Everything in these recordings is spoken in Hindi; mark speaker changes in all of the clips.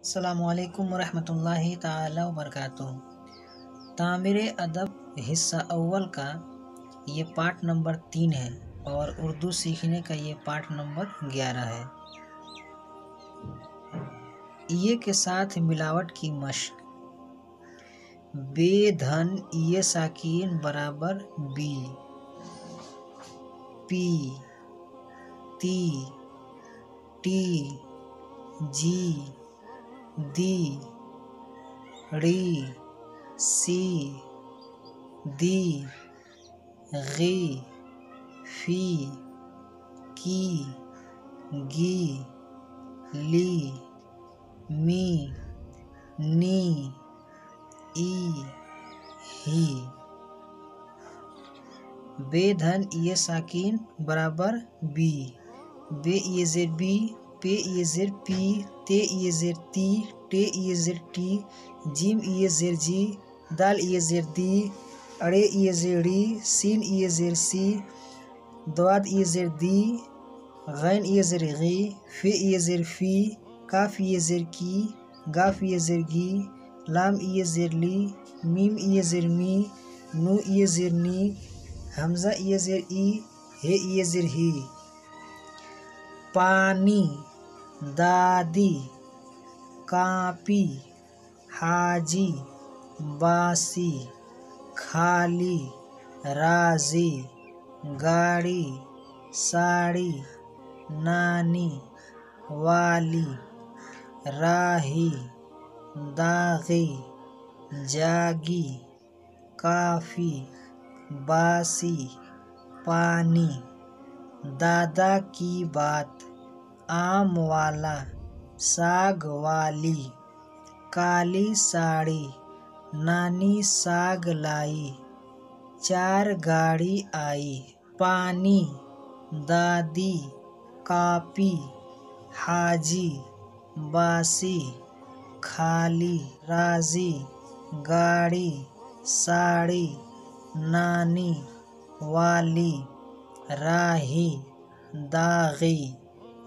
Speaker 1: अल्लाम वरहमतुल्लाहि ताला वबरकातुहू तामीर अदब हिस्सा अव्वल का ये पार्ट नंबर तीन है और उर्दू सीखने का ये पार्ट नंबर ग्यारह है। ये के साथ मिलावट की मश्क। बेधन ये साकिन बराबर B. P. T. T. G. D, R, C, D, गी, फ़ी, की, गी, ली, मी, नी, ई, ही। बेधन, ये साकिन, बराबर, बी। बे, ये जेड बी। पे ये जेड पी ते ये जेर ती टे ये जेर टी जिम ये जेर जी दाल ये जेर दी अड़े ये जेड़ी सीन ये जेर सी दवाद ये जेर दी गैन ये जेर गी फे ये जेर फ़ी काफ ये जेर की गाफ ये जेर गी लाम ये जेर ली मीम ये जेर मी नू ये जेर नी हमजा ये जेर ई हे ये जेर ही पानी दादी, कापी, हाजी, बासी, खाली, राज़ी, गाड़ी, साड़ी, नानी, वाली, राही, दागी, जागी, काफ़ी, बासी, पानी। दादा की बात आम वाला साग वाली काली साड़ी, नानी साग लाई, चार गाड़ी आई, पानी, दादी, कापी, हाजी, बासी, खाली, राज़ी, गाड़ी, साड़ी, नानी, वाली, राही, दागी।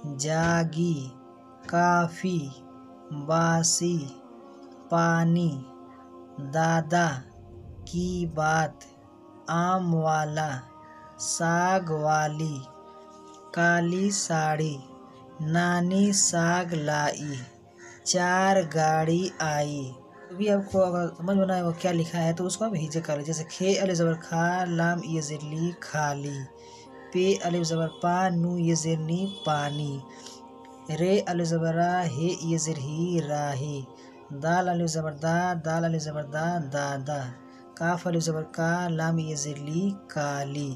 Speaker 1: जागी, काफ़ी, बासी, पानी, दादा की बात, आम वाला, साग वाली, काली साड़ी, नानी साग लाई, चार गाड़ी आई। अभी आपको अगर समझ में ना वो क्या लिखा है तो उसको आप हिजे कर जैसे, खे अल ज़बर खा, लाम ये ज़िली खाली। पे अलिफ ज़बर पा नू ये ज़िरनी पानी। रे अलिफ ज़बरा हे ये ज़िर ही राही। दाल अलिफ ज़बर दा, दाल अलिफ ज़बर दा दादा काफ अलिफ ज़बर का, लाम ये ज़िरली काली।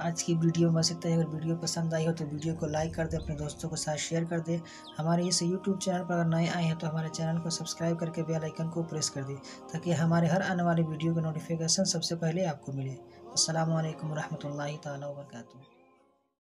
Speaker 1: आज की वीडियो में सकता है। अगर वीडियो पसंद आई हो तो वीडियो को लाइक कर दे, अपने दोस्तों के साथ शेयर कर दे। हमारे इस यूट्यूब चैनल पर अगर नए आए हैं तो हमारे चैनल को सब्सक्राइब करके बेल आइकन को प्रेस कर दे, ताकि हमारे हर आने वाले वीडियो का नोटिफिकेशन सबसे पहले आपको मिले। असल वरहमल वर्का